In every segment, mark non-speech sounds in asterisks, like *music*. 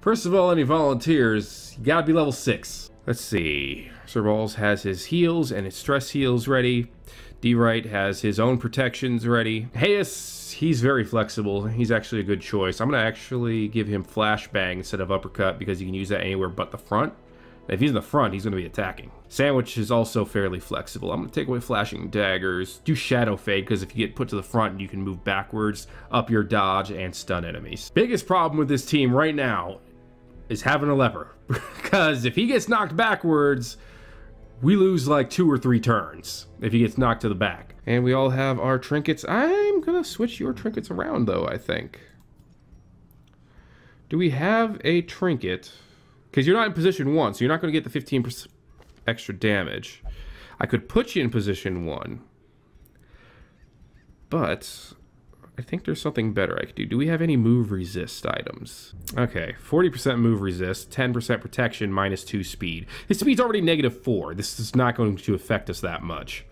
First of all, any volunteers, you gotta be level 6. Let's see. Sir Balls has his heals and his stress heals ready. D Wright has his own protections ready. Hayes, he's very flexible. He's actually a good choice. I'm to actually give him Flashbang instead of Uppercut because he can use that anywhere but the front. If he's in the front, he's going to be attacking. Sandwich is also fairly flexible. I'm going to take away Flashing Daggers. Do Shadow Fade because if you get put to the front, you can move backwards, up your dodge, and stun enemies. Biggest problem with this team right now is having a leper. because *laughs* if he gets knocked backwards, we lose like two or three turns if he gets knocked to the back. And we all have our trinkets. I'm gonna switch your trinkets around though, I think. Do we have a trinket? Because you're not in position one, so you're not gonna get the 15% extra damage. I could put you in position one. But I think there's something better I could do. Do we have any move resist items? Okay, 40% move resist, 10% protection, minus 2 speed. His speed's already negative 4. This is not going to affect us that much.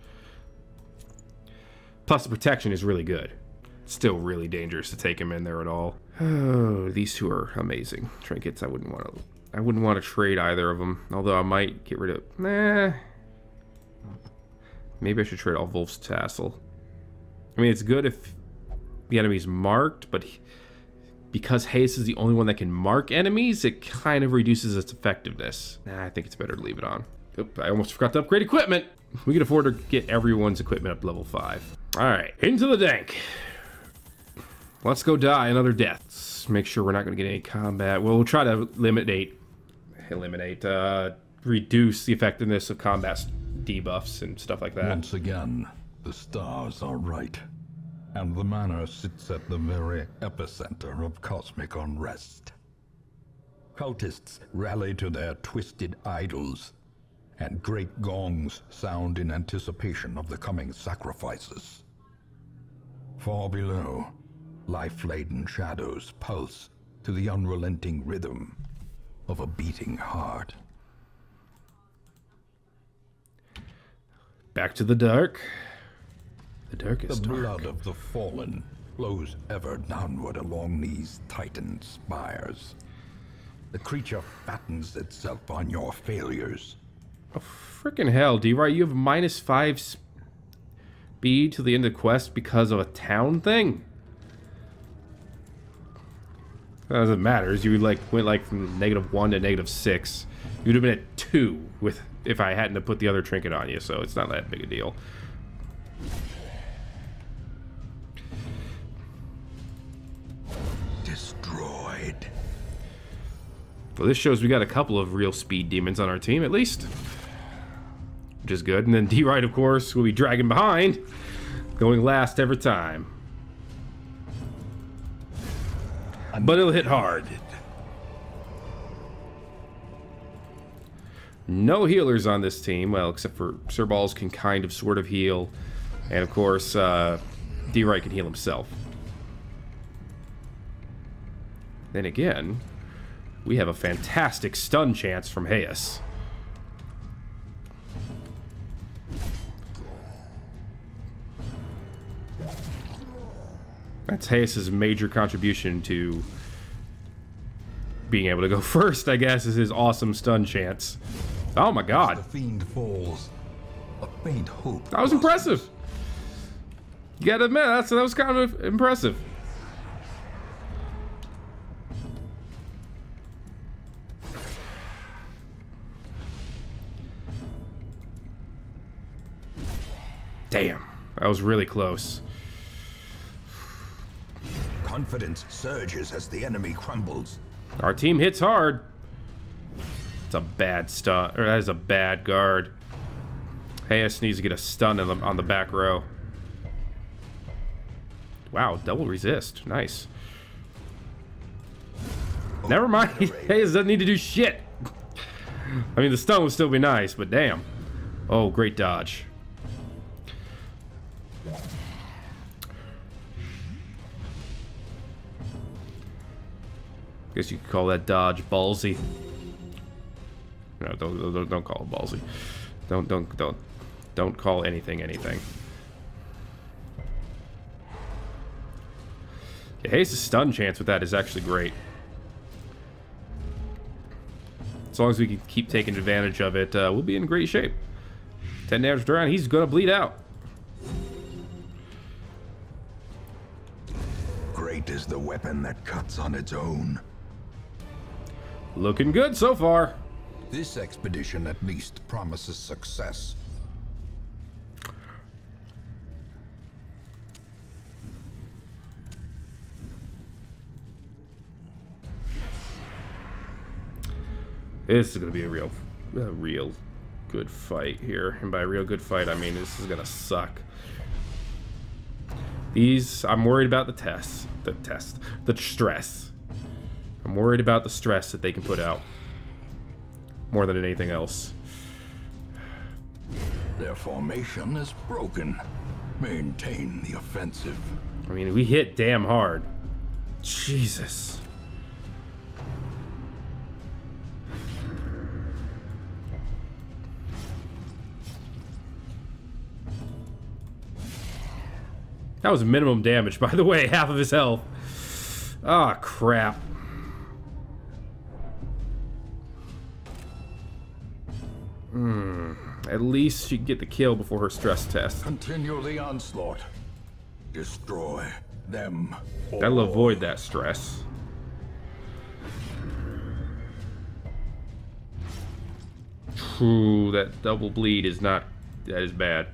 Plus the protection is really good. It's still really dangerous to take him in there at all. Oh, these two are amazing. Trinkets, I wouldn't want to... I wouldn't want to trade either of them. Although I might get rid of... Nah. Maybe I should trade off Wolf's Tassel. I mean, it's good if the enemies marked, but he, because Hayes is the only one that can mark enemies, it kind of reduces its effectiveness. Nah, I think it's better to leave it on. Oop, I almost forgot to upgrade equipment. We can afford to get everyone's equipment up level 5. Alright, into the dank. Let's go die another death. Let's make sure we're not going to get any combat. Well, we'll try to eliminate, eliminate, uh, reduce the effectiveness of combat debuffs and stuff like that. Once again, the stars are right and the manor sits at the very epicenter of cosmic unrest. Cultists rally to their twisted idols, and great gongs sound in anticipation of the coming sacrifices. Far below, life-laden shadows pulse to the unrelenting rhythm of a beating heart. Back to the dark. The darkest The dark. blood of the fallen flows ever downward along these titan spires. The creature fattens itself on your failures. Oh, freaking hell, D-Right, you have minus five speed to the end of the quest because of a town thing? That doesn't matter. You like went like from negative one to negative six. You'd have been at two with if I hadn't have put the other trinket on you, so it's not that big a deal. Well, this shows we got a couple of real speed demons on our team, at least. Which is good. And then *laughs* D-Right, of course, will be dragging behind. Going last every time. But it'll hit hard. No healers on this team. Well, except for Sir Balls can kind of sort of heal. And of course, uh, D-Right can heal himself. Then again, we have a fantastic stun chance from Hayes. That's Hayes' major contribution to being able to go *laughs* first, I guess, is his awesome stun chance. Oh my god. The fiend falls. A faint hope. That was impressive. You gotta admit, that's, that was kind of impressive. Was really close. Confidence surges as the enemy crumbles. Our team hits hard. It's a bad stun, or that is a bad guard. Hayes needs to get a stun on the, on the back row. Wow, double resist. Nice. Never mind. *laughs* Hayes doesn't need to do shit. I mean, the stun would still be nice, but damn. Oh, great dodge. Guess you could call that dodge ballsy. No, don't, don't, don't call it ballsy. Don't, don't, don't, don't call anything anything. Yeah, Hayes' stun chance with that is actually great. As long as we can keep taking advantage of it, uh, we'll be in great shape. 10 damage around, he's gonna bleed out. Great is the weapon that cuts on its own. Looking good so far. This expedition at least promises success. This is gonna be a real, a real good fight here. And by real good fight, I mean this is gonna suck. These, I'm worried about the test, the test, the stress. I'm worried about the stress that they can put out. More than anything else. Their formation is broken. Maintain the offensive. I mean, we hit damn hard. Jesus. That was minimum damage, *laughs* by the way, half of his health. Ah, oh, crap. Hmm. At least she can get the kill before her stress test. Continue the onslaught. Destroy them. That'll avoid that stress. True, that double bleed is not... That is bad.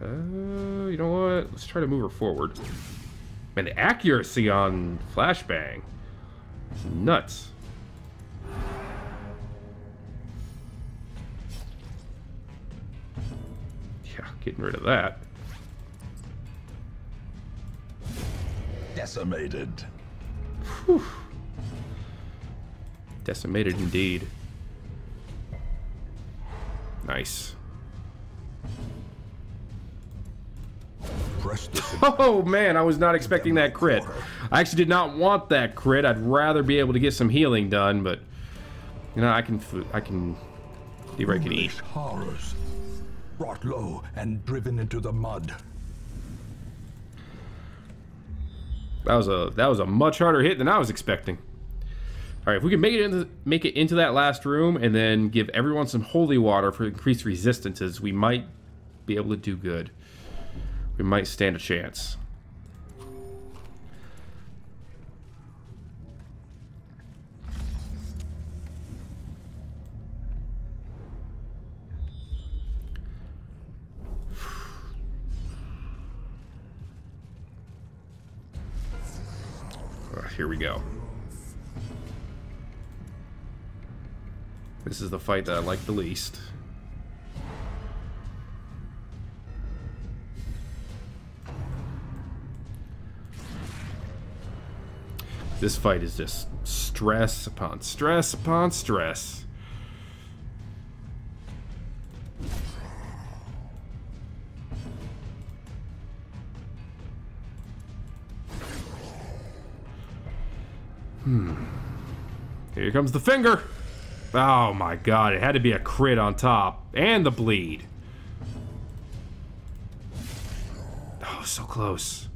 Uh, you know what? Let's try to move her forward. Man, the accuracy on Flashbang. Is nuts. Getting rid of that. Decimated. Whew. Decimated indeed. Nice. *laughs* Oh man, I was not expecting that crit. I actually did not want that crit. I'd rather be able to get some healing done, but you know, I can I can D-Ray can eat. Horrors. Brought low and driven into the mud. That was a that was a much harder hit than I was expecting. All right, if we can make it into make it into that last room and then give everyone some holy water for increased resistances, we might be able to do good we might stand a chance. Here we go. This is the fight that I like the least. This fight is just stress upon stress upon stress. Comes the finger. Oh my god, it had to be a crit on top. And the bleed. Oh, so close.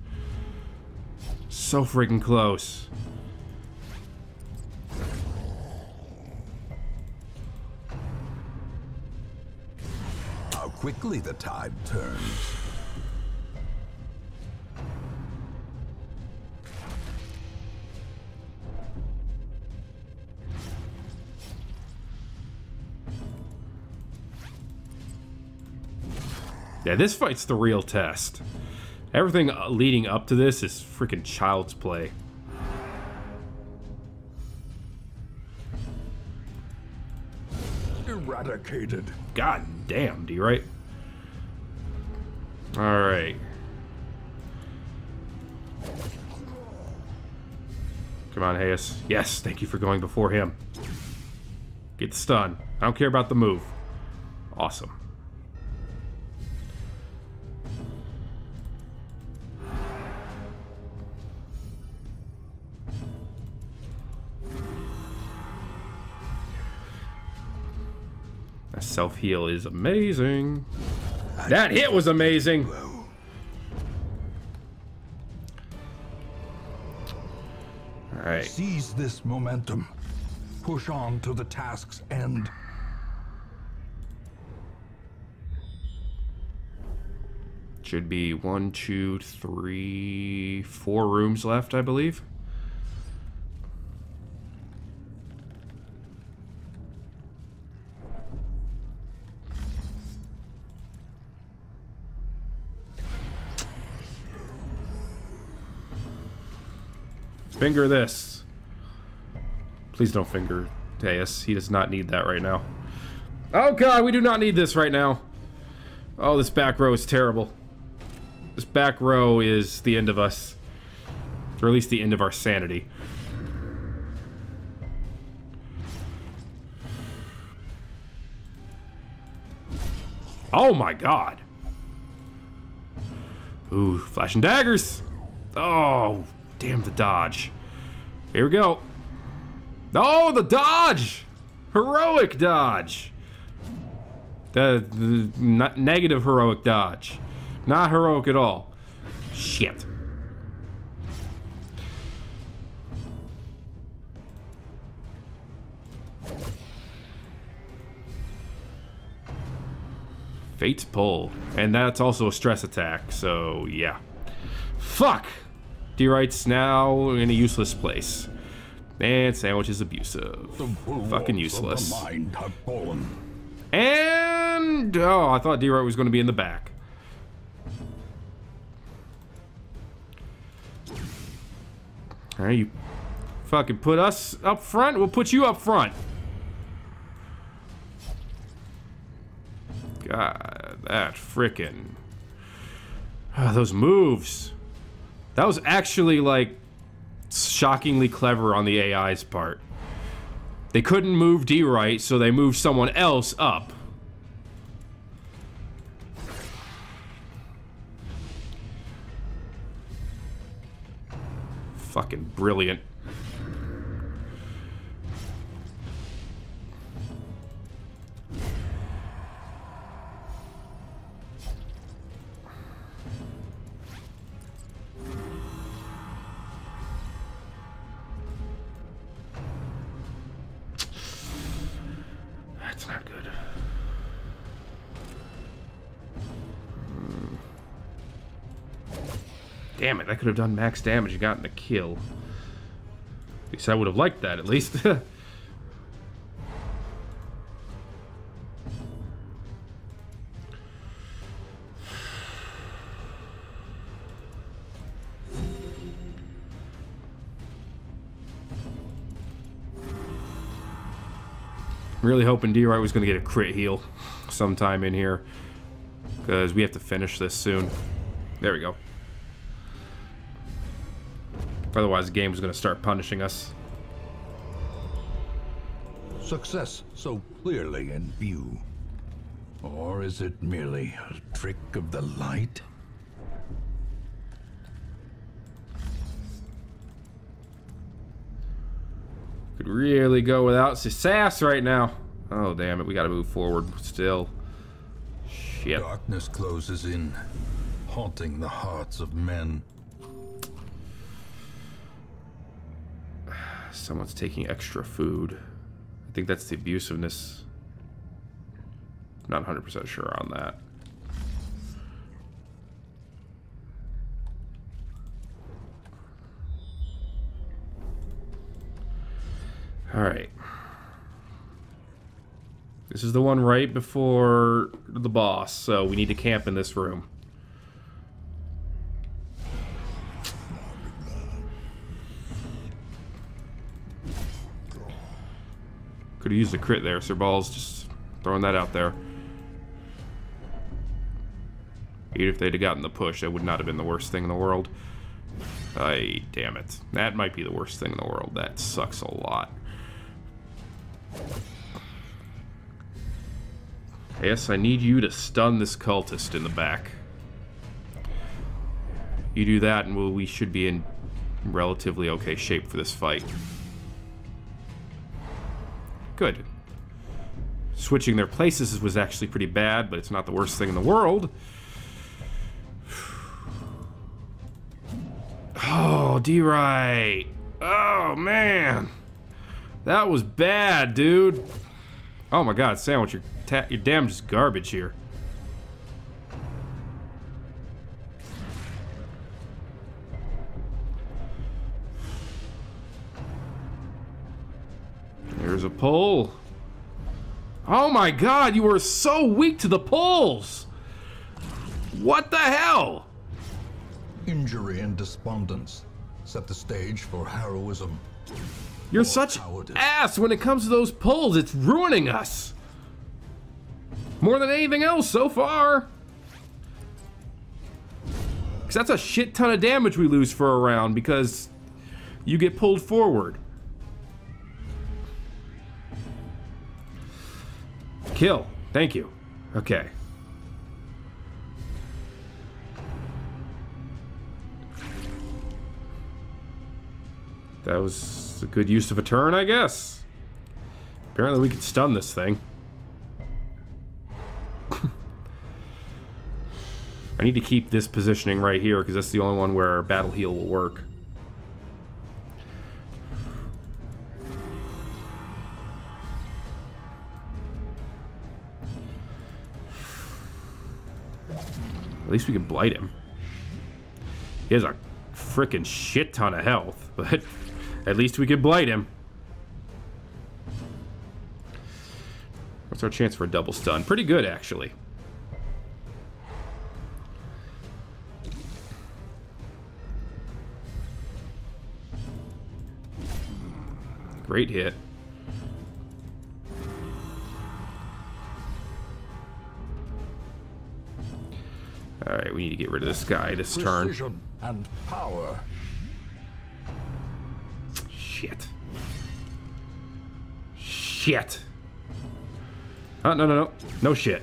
So freaking close. How quickly the tide turns. Yeah, this fight's the real test. Everything uh, leading up to this is freaking child's play. Eradicated. God damn, D-Right? Alright. Come on, Hayes. Yes, thank you for going before him. Get the stun. I don't care about the move. Awesome. Self-heal is amazing. That hit was amazing. Alright. Seize this momentum. push on to the task's end. Should be one, two, three, four rooms left, I believe. Finger this. Please don't finger Teus. He does not need that right now. Oh god, we do not need this right now. Oh, this back row is terrible. This back row is the end of us. Or at least the end of our sanity. Oh my god. Ooh, flashing daggers. Oh, damn the dodge. Here we go. Oh, the dodge! Heroic dodge. The, the negative heroic dodge. Not heroic at all. Shit. Fate's pull. And that's also a stress attack, so yeah. Fuck! D-Wright's now in a useless place. And Sandwich is abusive. Fucking useless. The mind have. And oh, I thought D-Wright was going to be in the back. Alright, you fucking put us up front, we'll put you up front. God, that frickin' oh, those moves. That was actually like shockingly clever on the AI's part. They couldn't move D right, so they moved someone else up. Fucking brilliant. It, I could have done max damage and gotten a kill. At least I would have liked that, at least. *laughs* really hoping D-Wright was going to get a crit heal sometime in here. Because we have to finish this soon. There we go. Otherwise, the game was going to start punishing us. Success so clearly in view. Or is it merely a trick of the light? Could really go without sass right now. Oh, damn it. We got to move forward still. Shit. Darkness closes in, haunting the hearts of men. Someone's taking extra food. I think that's the abusiveness. Not 100% sure on that. Alright. This is the one right before the boss, so we need to camp in this room. Could have used a crit there, Sir Balls. Just throwing that out there. Even if they'd have gotten the push, that would not have been the worst thing in the world. Ay, damn it. That might be the worst thing in the world. That sucks a lot. Yes, I need you to stun this cultist in the back. You do that and we should be in relatively okay shape for this fight. Good. Switching their places was actually pretty bad, but it's not the worst thing in the world. *sighs* Oh, D-Right. Oh, man. That was bad, dude. Oh my god, Sandwich, you're, ta you're damn just garbage here. There's a pull. Oh my god, you were so weak to the pulls! What the hell? Injury and despondence set the stage for heroism. You're such cowardice. ass when it comes to those pulls. It's ruining us. More than anything else so far. Because that's a shit ton of damage we lose for a round because you get pulled forward. Kill. Thank you. Okay. That was a good use of a turn, I guess. Apparently we could stun this thing. *laughs* I need to keep this positioning right here because that's the only one where battle heal will work. At least we can blight him. He has a freaking shit ton of health, *laughs* but at least we can blight him. What's our chance for a double stun? Pretty good, actually. Great hit. Alright, we need to get rid of this guy this turn. Precision and power. Shit. Shit. Oh, no, no, no. No shit.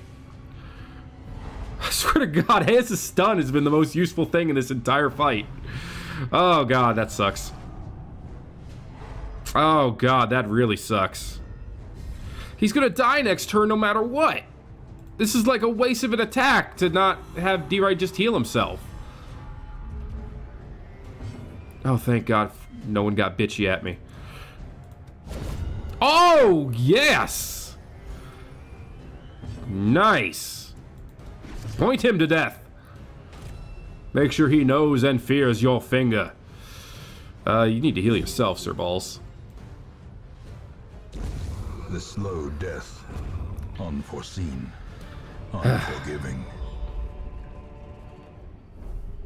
I swear to God, *laughs* Hance's stun has been the most useful thing in this entire fight. Oh, God, that sucks. Oh, God, that really sucks. He's gonna die next turn no matter what. This is like a waste of an attack to not have D-Right just heal himself. Oh, thank God no one got bitchy at me. Oh, yes! Nice. Point him to death. Make sure he knows and fears your finger. Uh, you need to heal yourself, Sir Balls. The slow death. Unforeseen. Unforgiving.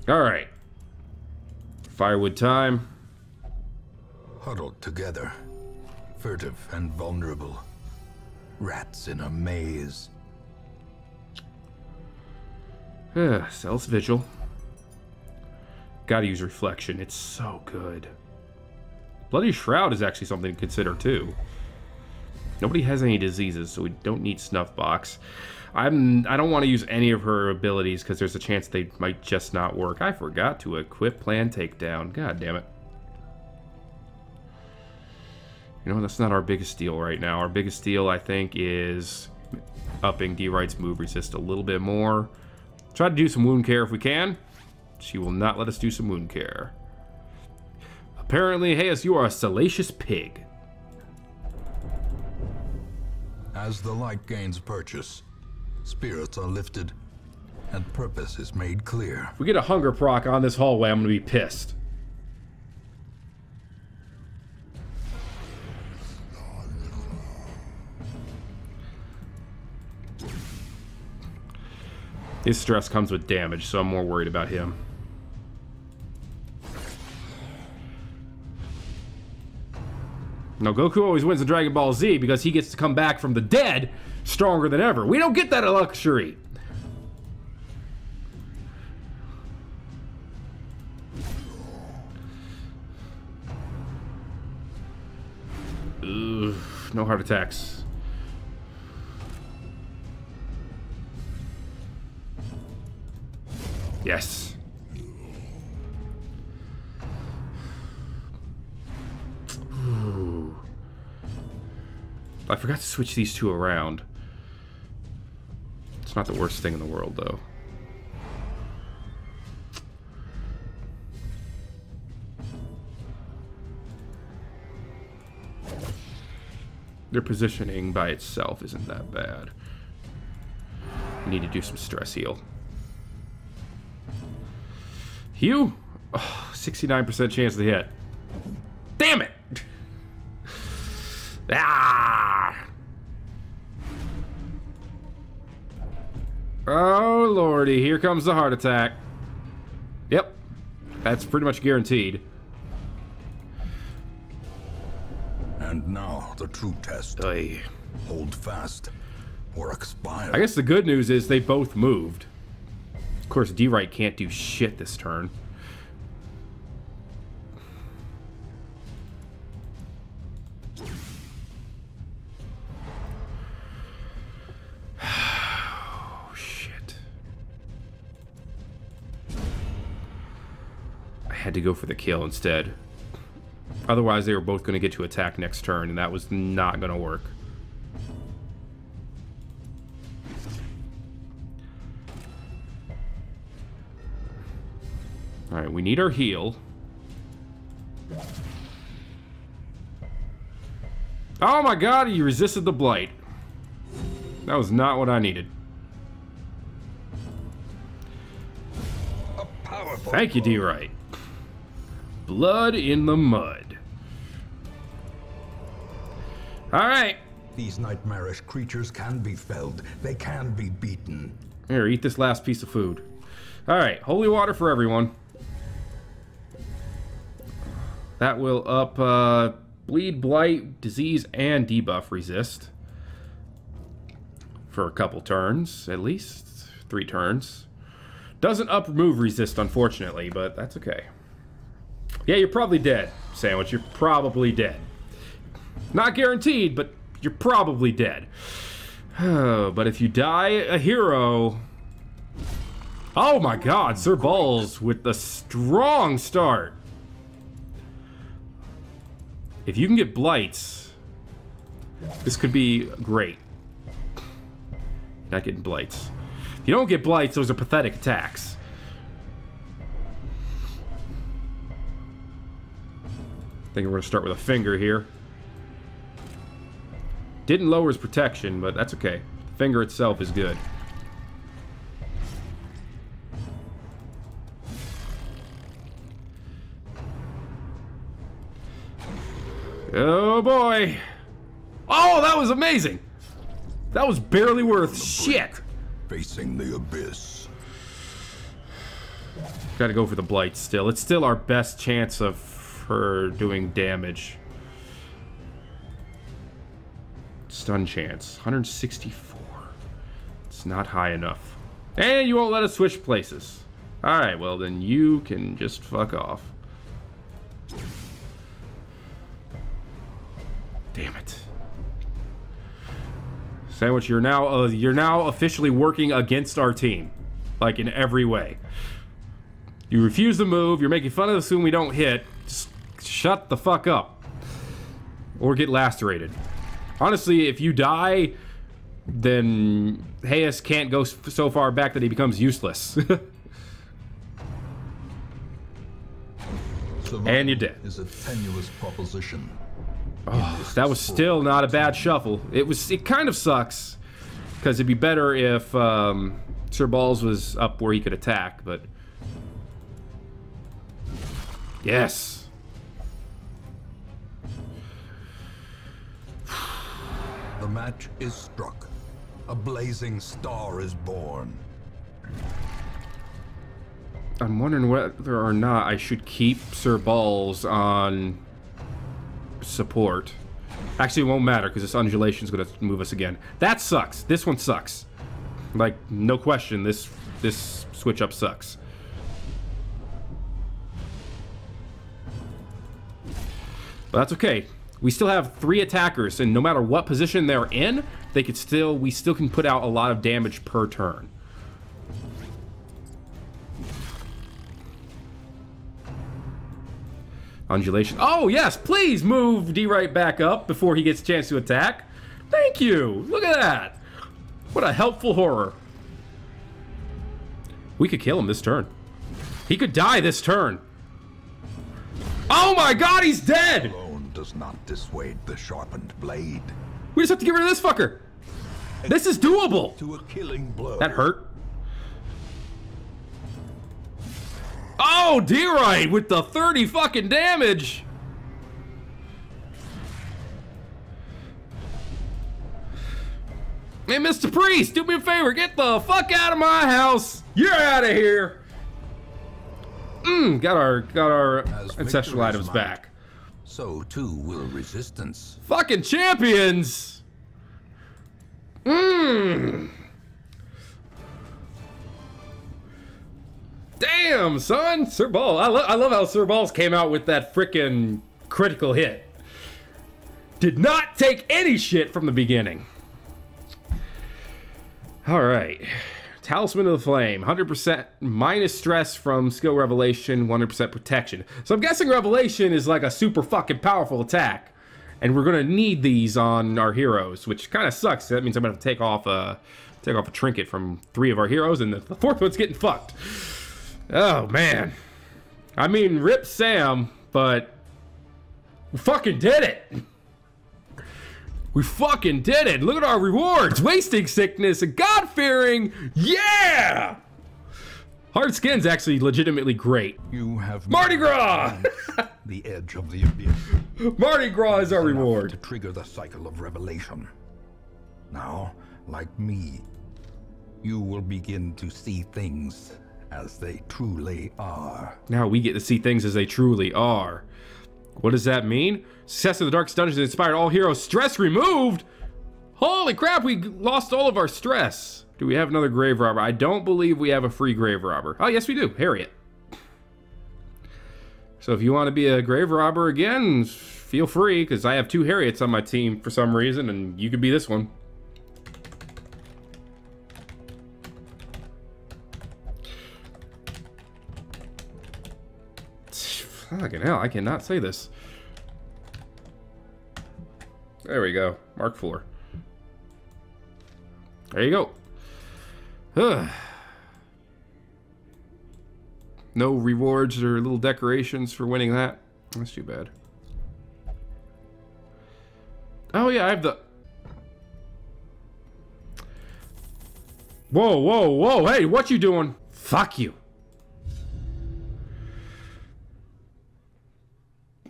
All right. Firewood time. Huddled together. Furtive and vulnerable. Rats in a maze. Uh, Zealous Vigil. Gotta use Reflection. It's so good. Bloody Shroud is actually something to consider, too. Nobody has any diseases, so we don't need Snuffbox. I'm, I don't want to use any of her abilities because there's a chance they might just not work. I forgot to equip Planned Takedown. God damn it. You know, that's not our biggest deal right now. Our biggest deal, I think, is upping D-Right's move resist a little bit more. Try to do some wound care if we can. She will not let us do some wound care. Apparently, Hayes, you are a salacious pig. As the light gains purchase, spirits are lifted, and purpose is made clear. If we get a hunger proc on this hallway, I'm gonna be pissed. His stress comes with damage, so I'm more worried about him. No, Goku always wins in Dragon Ball Z because he gets to come back from the dead stronger than ever. We don't get that luxury. Ugh, no heart attacks. Yes. I forgot to switch these two around. It's not the worst thing in the world, though. Their positioning by itself isn't that bad. need to do some stress heal. Hugh? Oh, 69% chance to hit. Oh, lordy. Here comes the heart attack. Yep. That's pretty much guaranteed. And now, the true test. Oy. Hold fast, or expire. I guess the good news is they both moved. Of course, D-Right can't do shit this turn. Had to go for the kill instead. Otherwise, they were both going to get to attack next turn, and that was not going to work. Alright, we need our heal. Oh my god, he resisted the blight. That was not what I needed. Thank you, D-Right. Blood in the mud. Alright. These nightmarish creatures can be felled. They can be beaten. Here, eat this last piece of food. Alright, holy water for everyone. That will up uh, bleed, blight, disease, and debuff resist. For a couple turns, at least. Three turns. Doesn't up remove resist, unfortunately, but that's okay. Yeah, you're probably dead, Sandwich. You're probably dead. Not guaranteed, but you're probably dead. *sighs* but if you die a hero... Oh my god, Sir Balls with the strong start. If you can get blights, this could be great. Not getting blights. If you don't get blights, those are pathetic attacks. Think we're going to start with a finger here. Didn't lower his protection, but that's okay. The finger itself is good. Oh boy. Oh, that was amazing. That was barely worth shit. Facing the abyss. Gotta go for the blight still. It's still our best chance of her doing damage. Stun chance. 164. It's not high enough. And you won't let us switch places. Alright, well then you can just fuck off. Damn it. Sandwich, you're now uh, you're now officially working against our team, like in every way. You refuse to move. You're making fun of us when we don't hit. Just shut the fuck up, or get lacerated. Honestly, if you die, then Hayes can't go so far back that he becomes useless. *laughs* and you're dead. Is a tenuous proposition. Oh, that was still not a bad shuffle. It was. It kind of sucks because it'd be better if um, Sir Balls was up where he could attack, but yes. Match is struck. A blazing star is born. I'm wondering whether or not I should keep Sir Balls on support. Actually, it won't matter because this undulation is going to move us again. That sucks. This one sucks. Like, no question, this this switch up sucks. But that's okay. We still have three attackers, and no matter what position they're in, they could still we still can put out a lot of damage per turn. Undulation. Oh, yes, please move D-Right back up before he gets a chance to attack. Thank you. Look at that. What a helpful horror. We could kill him this turn. He could die this turn. Oh my god, he's dead! Does not dissuade the sharpened blade. We just have to get rid of this fucker. This is doable. To a killing blow. That hurt. Oh, D-Right with the 30 fucking damage. Hey, Mr. Priest, do me a favor. Get the fuck out of my house. You're out of here. Mmm, got our got our As ancestral items back. So too will resistance. Fucking champions. Mmm. Damn, son, Sir Ball. I, lo- I love how Sir Balls came out with that frickin' critical hit. Did not take any shit from the beginning. All right. Talisman of the Flame, 100% minus stress from skill revelation, 100% protection. So I'm guessing revelation is like a super fucking powerful attack. And we're gonna need these on our heroes, which kind of sucks. That means I'm gonna have to take off a take off a trinket from three of our heroes, and the, the fourth one's getting fucked. Oh man. I mean, rip Sam, but we fucking did it. We fucking did it. Look at our rewards. Wasting sickness and God-fearing. Yeah! Hard skin's actually legitimately great. You have Mardi Gras! *laughs* the edge of the abyss. Mardi Gras is our reward to trigger the cycle of revelation. Now, like me, you will begin to see things as they truly are. Now we get to see things as they truly are. What does that mean? Success of the Darkest Dungeons inspired all heroes. Stress removed? Holy crap, we lost all of our stress. Do we have another grave robber? I don't believe we have a free grave robber. Oh, yes, we do. Harriet. So if you want to be a grave robber again, feel free, because I have two Harriets on my team for some reason, and you could be this one. Fucking hell, I cannot say this. There we go. Mark 4. There you go. *sighs* No rewards or little decorations for winning that. That's too bad. Oh yeah, I have the... Whoa, whoa, whoa, hey, what you doing? Fuck you.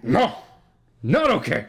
No, not okay.